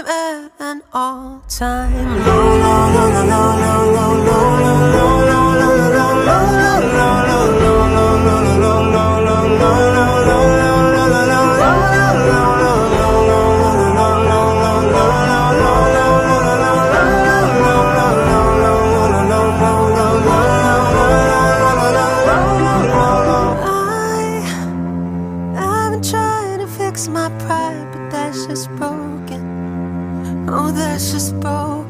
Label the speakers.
Speaker 1: I'm at an all-time my pride, but that's just broken. Oh, that's just broken.